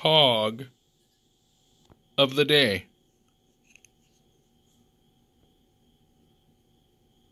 hog of the day.